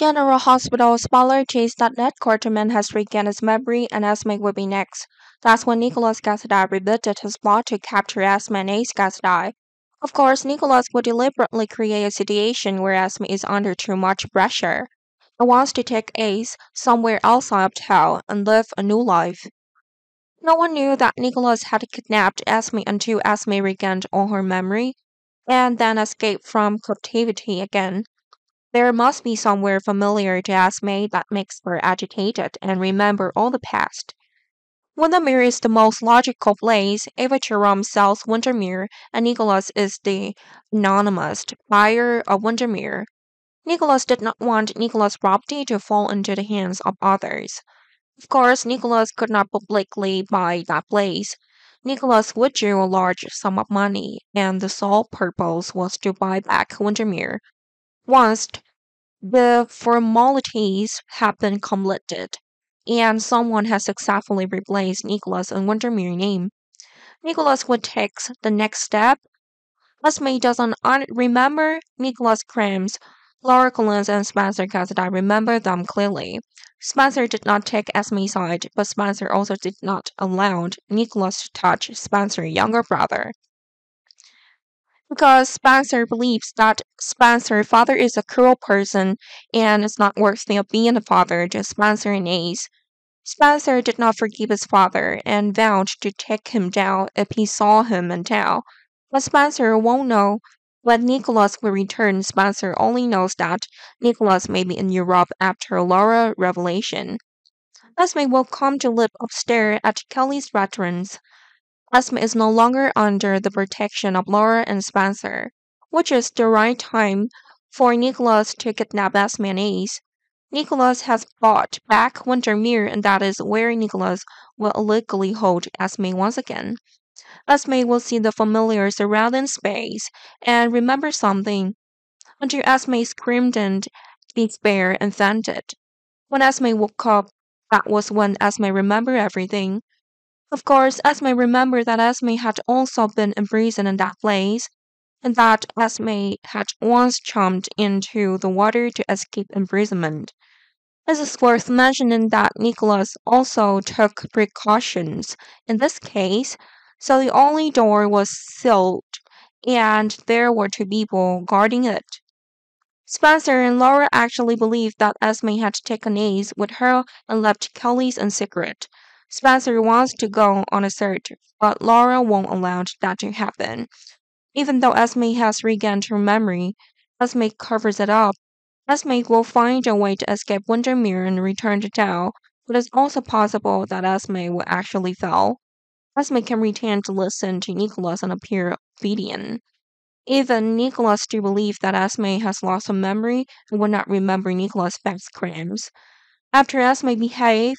General Hospital spoiler tease that Ned Quartermaine has regained his memory and Esme will be next. That's when Nikolas Cassadine repeated his plot to capture Esme and Ace Cassadine. Of course, Nikolas will deliberately create a situation where Esme is under too much pressure and wants to take Ace somewhere outside of town and live a new life. No one knew that Nikolas had kidnapped Esme until Esme regained all her memory and then escaped from captivity again. There must be somewhere familiar to Esme that makes her agitated and remember all the past. Wyndemere is the most logical place. Ava Jerome sells Wyndemere, and Nikolas is the anonymous buyer of Wyndemere. Nikolas did not want Nikolas' property to fall into the hands of others. Of course, Nikolas could not publicly buy that place. Nikolas withdrew a large sum of money, and the sole purpose was to buy back Wyndemere once the formalities have been completed and someone has successfully replaced Nikolas and Wyndemere name, Nikolas would take the next step. Esme doesn't remember Nikolas' crimes. Laura Collins and Spencer Cassadine remember them clearly. Spencer did not take Esme's side, but Spencer also did not allow Nikolas to touch Spencer's younger brother because Spencer believes that Spencer's father is a cruel person and is not worthy of being a father to Spencer and Ace. Spencer did not forgive his father and vowed to take him down if he saw him in town. But Spencer won't know when Nikolas will return. Spencer only knows that Nikolas may be in Europe after Laura revelation. Esme will come to live upstairs at Kelly's Veterans. Esme is no longer under the protection of Laura and Spencer, which is the right time for Nikolas to kidnap Esme and Ace. Nikolas has bought back Wyndemere, and that is where Nikolas will illegally hold Esme once again. Esme will see the familiar surrounding space and remember something until Esme screamed in despair and fainted. When Esme woke up, that was when Esme remembered everything. Of course, Esme remembered that Esme had also been imprisoned in that place, and that Esme had once jumped into the water to escape imprisonment. It is worth mentioning that Nikolas also took precautions in this case, so the only door was sealed and there were two people guarding it. Spencer and Laura actually believed that Esme had taken Ace with her and left Kelly's in secret. Spencer wants to go on a search, but Laura won't allow that to happen. Even though Esme has regained her memory, Esme covers it up. Esme will find a way to escape Wyndemere and return to town, but it's also possible that Esme will actually fail. Esme can return to listen to Nikolas and appear obedient. Even Nikolas do believe that Esme has lost her memory and will not remember Nikolas' past crimes. After Esme behave,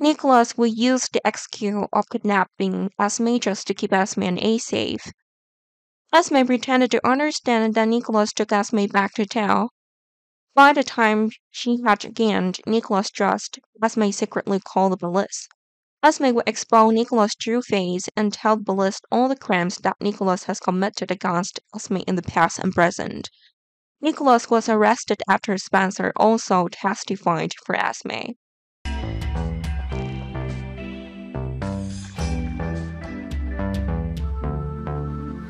Nikolas will use the excuse of kidnapping Esme just to keep Esme and Ace safe. Esme pretended to understand that Nikolas took Esme back to town. By the time she had gained Nikolas' trust, Esme secretly called the police. Esme will expose Nikolas' true face and tell the police all the crimes that Nikolas has committed against Esme in the past and present. Nikolas was arrested after Spencer also testified for Esme.